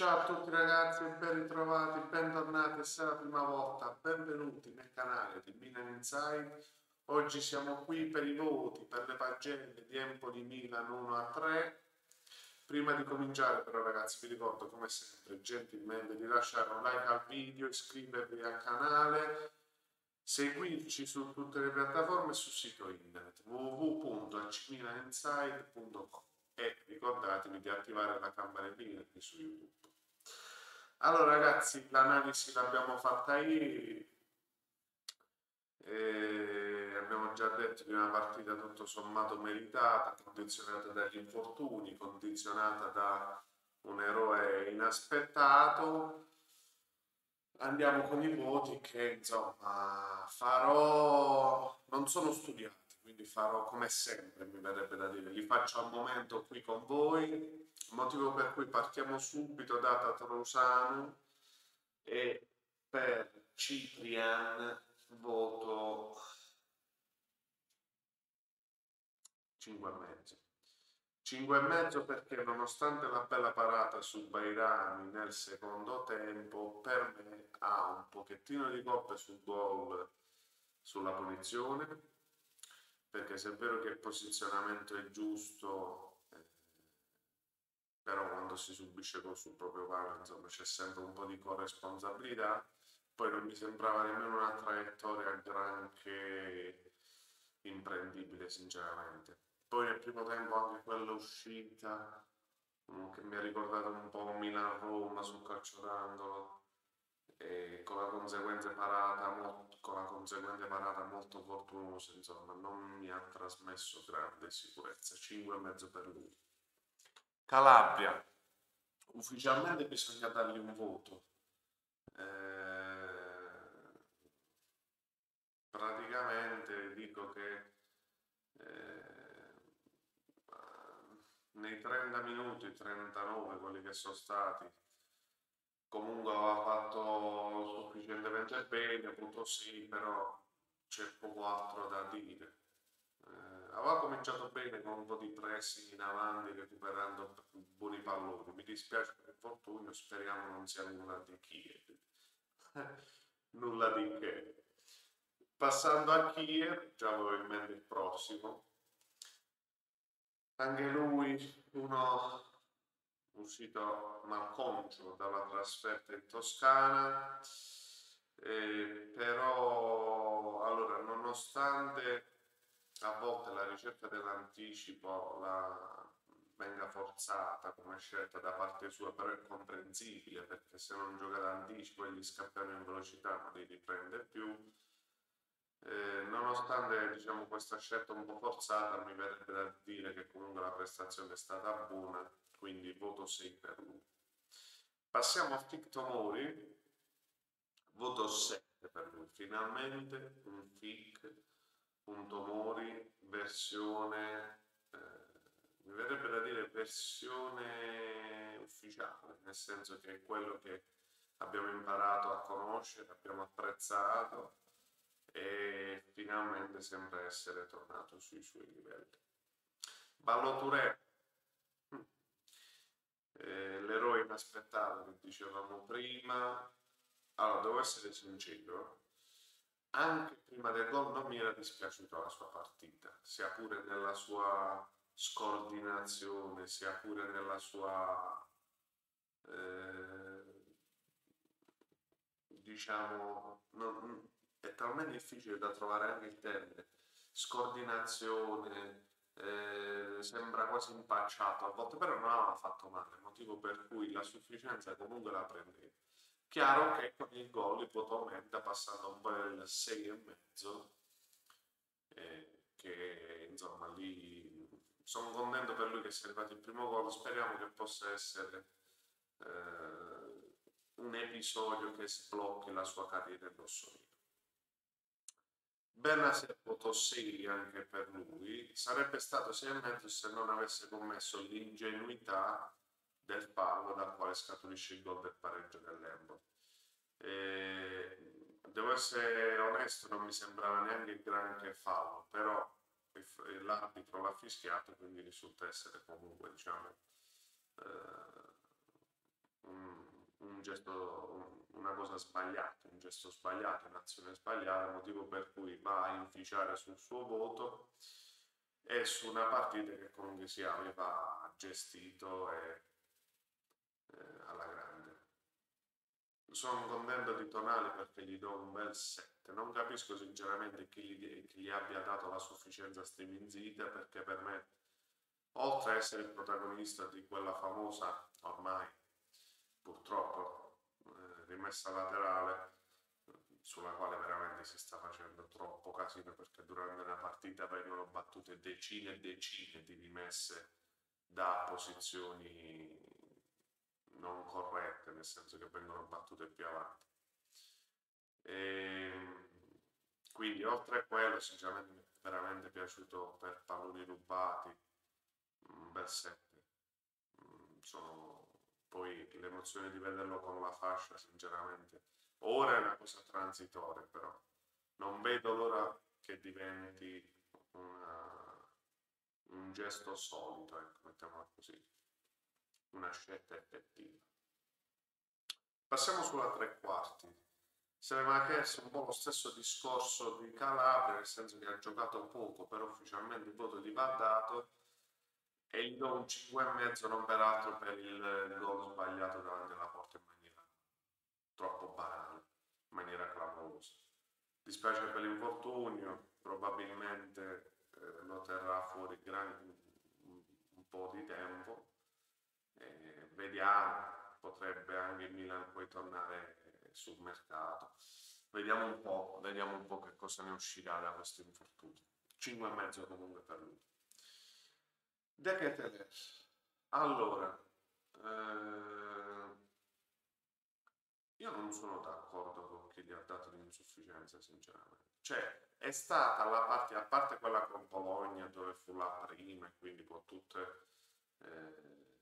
Ciao a tutti ragazzi ben ritrovati, bentornati se è la prima volta, benvenuti nel canale di Milan Inside. Oggi siamo qui per i voti per le pagelle di Empoli Milan 1 a 3. Prima di cominciare però ragazzi vi ricordo come sempre gentilmente di lasciare un like al video, iscrivervi al canale, seguirci su tutte le piattaforme e sul sito internet www.acmilaninside.com e ricordatevi di attivare la campanellina qui su YouTube. Allora ragazzi, l'analisi l'abbiamo fatta ieri, e abbiamo già detto di una partita tutto sommato meritata, condizionata dagli infortuni, condizionata da un eroe inaspettato. Andiamo con i voti che insomma farò, non sono studiati, quindi farò come sempre, mi verrebbe da dire, li faccio al momento qui con voi motivo per cui partiamo subito da Tatarusano e per Ciprian voto 5 e mezzo. 5 e mezzo perché nonostante la bella parata su Bairami nel secondo tempo, per me ha un pochettino di coppe sul gol sulla punizione, perché se è vero che il posizionamento è giusto, però quando si subisce col sul proprio palo insomma c'è sempre un po' di corresponsabilità. Poi non mi sembrava nemmeno una traiettoria granché imprendibile sinceramente. Poi nel primo tempo anche quella uscita mm, che mi ha ricordato un po' Milan-Roma sul calcio d'angolo e con la conseguente parata con la conseguente parata molto fortunosa insomma non mi ha trasmesso grande sicurezza. 5,5 per lui. Calabria, ufficialmente bisogna dargli un voto. Eh, praticamente dico che eh, nei 30 minuti, 39, quelli che sono stati, comunque aveva fatto sufficientemente bene, punto sì, però c'è poco altro da dire aveva cominciato bene con un po' di pressing in avanti, recuperando buoni palloni. Mi dispiace per il infortunio, speriamo non sia nulla di Kiev. nulla di che. Passando a Kiev, già avevo in mente il prossimo. Anche lui, uno uscito malconcio dalla trasferta in Toscana, eh, però allora nonostante a volte la ricerca dell'anticipo la venga forzata come scelta da parte sua, però è comprensibile perché se non gioca d'anticipo e gli scappiano in velocità non li riprende più. Eh, nonostante diciamo, questa scelta un po' forzata, mi verrebbe da dire che comunque la prestazione è stata buona, quindi voto 6 per lui. Passiamo a Tic Mori, voto 7 per lui. Finalmente un FIC punto Mori versione eh, mi verrebbe da dire versione ufficiale nel senso che è quello che abbiamo imparato a conoscere abbiamo apprezzato e finalmente sembra essere tornato sui suoi livelli. Ballo Touré. Hm. eh, l'eroe inaspettato che dicevamo prima. Allora devo essere sincero. Anche prima del gol non mi era dispiaciuta la sua partita, sia pure nella sua scordinazione, sia pure nella sua eh, diciamo non, è talmente difficile da trovare anche il termine. Scordinazione eh, sembra quasi impacciato a volte però non aveva fatto male motivo per cui la sufficienza comunque la prendeva. Chiaro che con il gol ipotomenta passando un po' il 6,5 eh, che insomma lì sono contento per lui che sia arrivato il primo gol speriamo che possa essere eh, un episodio che sblocchi la sua carriera in rossonero Benasser votò 6 anche per lui sarebbe stato 6,5 se non avesse commesso l'ingenuità del palo dal quale scaturisce il gol del pareggio dell'Embol. devo essere onesto, non mi sembrava neanche il granché fallo, però l'arbitro l'ha fischiato, quindi risulta essere comunque diciamo, eh, un, un gesto, una cosa sbagliata, un gesto sbagliato, un'azione sbagliata, motivo per cui va a inficiare sul suo voto e su una partita che comunque si aveva gestito e, eh, alla grande. Sono contento di Tonali perché gli do un bel 7. Non capisco sinceramente chi gli, chi gli abbia dato la sufficienza striminzita perché per me, oltre ad essere il protagonista di quella famosa, ormai purtroppo, rimessa laterale, sulla quale veramente si sta facendo troppo casino perché durante una partita vengono battute decine e decine di rimesse da posizioni non corrette, nel senso che vengono battute più avanti. E ehm, quindi oltre a quello, sinceramente veramente piaciuto per palloni rubati, un bel 7. Mm, sono poi l'emozione di vederlo con la fascia, sinceramente, ora è una cosa transitoria, però non vedo l'ora che diventi una, un gesto solito, ecco, mettiamola così, una scelta effettiva. Passiamo sulla tre quarti. Selemakers un po' lo stesso discorso di Calabria, nel senso che ha giocato poco, però ufficialmente il voto gli va dato e gli do un 5,5 non peraltro per il gol sbagliato davanti alla porta in maniera troppo banale, in maniera clamorosa. Dispiace per l'infortunio, probabilmente eh, lo terrà fuori gran, un, un po' di tempo. Eh, vediamo, potrebbe anche il Milan poi tornare sul mercato. Vediamo un po', vediamo un po' che cosa ne uscirà da questo infortunio. 5,5 comunque per lui. De Keteler. Allora, eh, io non sono d'accordo con chi gli ha dato l'insufficienza, sinceramente. Cioè, è stata la parte, a parte quella con Bologna, dove fu la prima, e quindi con tutte, eh,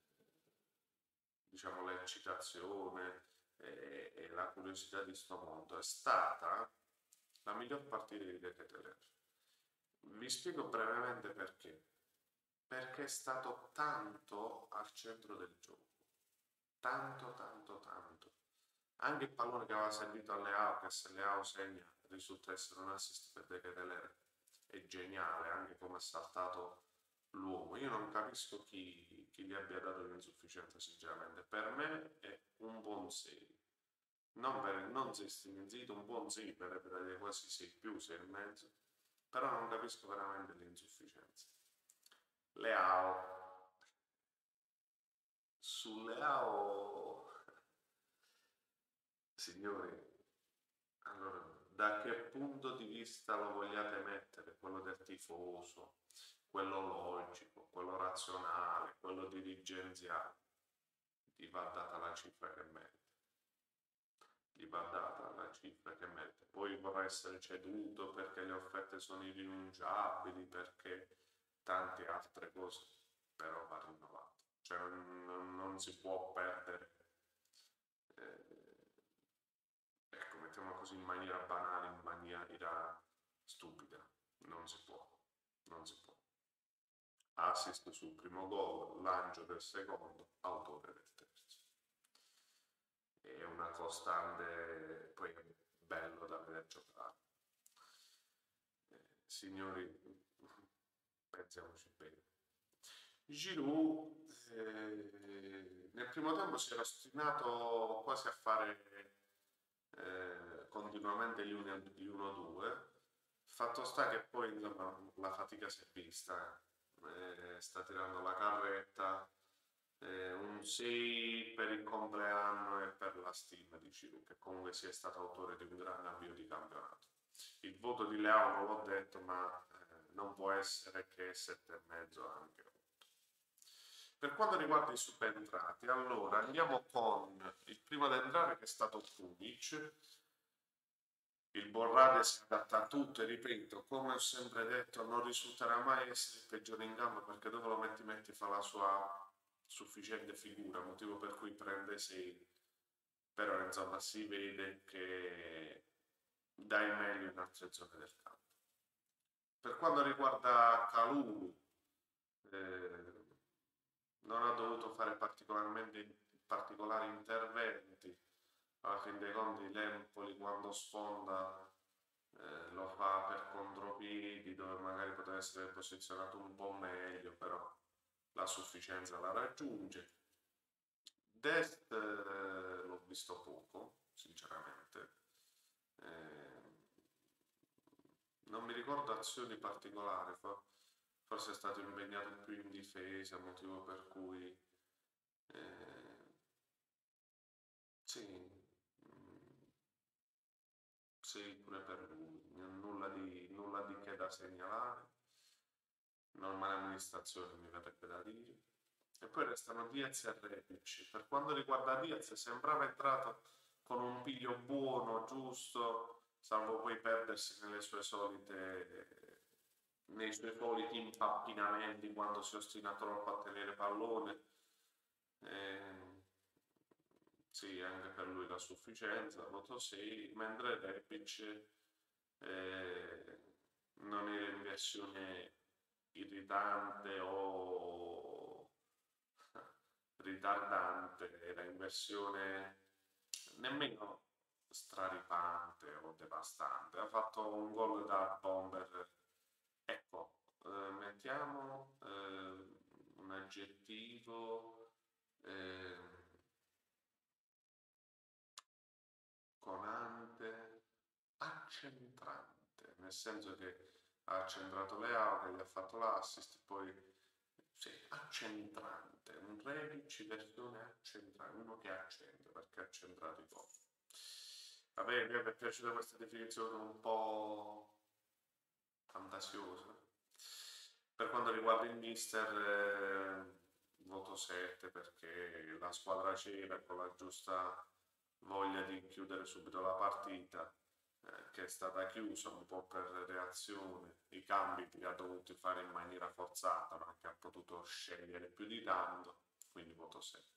diciamo, l'eccitazione e, e, la curiosità di sto mondo, è stata la miglior partita di De Keteler. Vi spiego brevemente perché perché è stato tanto al centro del gioco. Tanto, tanto, tanto. Anche il pallone che aveva servito a Leao, che se Leao segna risulta essere un assist per De Keteler, è geniale anche come ha saltato l'uomo. Io non capisco chi, chi gli abbia dato l'insufficienza, sinceramente. Per me è un buon 6. Non, per, non 6 stiminzito, un buon 6 per, per quasi 6 più, 6 e mezzo. Però non capisco veramente l'insufficienza. Leao. Su Leao, signori, allora, da che punto di vista lo vogliate mettere? Quello del tifoso, quello logico, quello razionale, quello dirigenziale? Gli va data la cifra che merita. Gli va data la cifra che merita. Poi vorrà essere ceduto perché le offerte sono irrinunciabili, perché tante altre cose, però va rinnovato. Cioè non, non si può perdere, eh, ecco, mettiamola così in maniera banale, in maniera stupida. Non si può, non si può. Assist sul primo gol, lancio del secondo, autore del terzo. È una costante, poi è bello da vedere giocare. Eh, signori, pensiamoci bene. Giroud eh, nel primo tempo si era ostinato quasi a fare eh, continuamente gli 1-2. Fatto sta che poi insomma, la fatica si è vista, eh, sta tirando la carretta, eh, un 6 per il compleanno e per la stima di Giroud, che comunque sia stato autore di un grande avvio di campionato. Il voto di Leao non l'ho detto, ma non può essere che 7,5 anche 8. Per quanto riguarda i subentrati, allora andiamo con il primo ad entrare che è stato Punic. Il Borrade si adatta a tutto e ripeto, come ho sempre detto, non risulterà mai essere il peggiore in gamma perché dove lo metti metti fa la sua sufficiente figura, motivo per cui prende 6. Però insomma si vede che dai meglio in altre zone del campo. Per quanto riguarda Calulu, eh, non ha dovuto fare particolari interventi, alla fin dei conti l'Empoli quando sfonda eh, lo fa per contropiedi dove magari poteva essere posizionato un po' meglio, però la sufficienza la raggiunge. Dest eh, l'ho visto poco, sinceramente. Eh, ricordo azioni particolari, forse è stato impegnato più in difesa, motivo per cui eh, sì, mm, sì, pure per lui, nulla di, nulla di che da segnalare, normale amministrazione mi verrebbe da dire. E poi restano Diaz e Rebic. Per quanto riguarda Diaz, sembrava entrato con un piglio buono, giusto, salvo poi perdersi solite, nei suoi soliti impappinamenti quando si ostina troppo a tenere pallone. Eh, sì, anche per lui la sufficienza, voto 6, mentre Rebic eh, non era in versione irritante o ritardante, era in versione nemmeno straripante o devastante. Ha fatto un gol da bomber. Ecco, eh, mettiamo eh, un aggettivo eh, conante, accentrante, nel senso che ha centrato le aule, gli ha fatto l'assist, poi sì, accentrante, un Rebic versione accentrante, uno che accende perché ha centrato i gol. Vabbè, mi è piaciuta questa definizione un po' fantasiosa. Per quanto riguarda il mister, eh, voto 7 perché la squadra c'era con la giusta voglia di chiudere subito la partita eh, che è stata chiusa un po' per reazione, i cambi li ha dovuti fare in maniera forzata, ma che ha potuto scegliere più di tanto, quindi voto 7.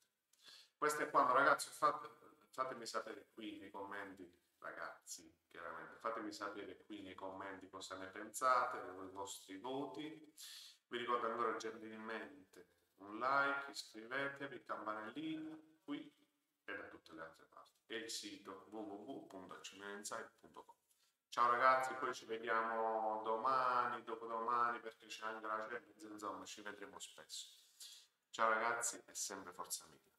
Questo è quanto ragazzi, fate, fatemi sapere qui nei commenti, ragazzi, chiaramente, fatemi sapere qui nei commenti cosa ne pensate, i vostri voti. Vi ricordo ancora gentilmente un like, iscrivetevi, campanellina, qui e da tutte le altre parti e il sito www.cmninsight.com Ciao ragazzi, poi ci vediamo domani, dopodomani perché c'è anche la Champions, insomma ci vedremo spesso. Ciao ragazzi e sempre forza mia.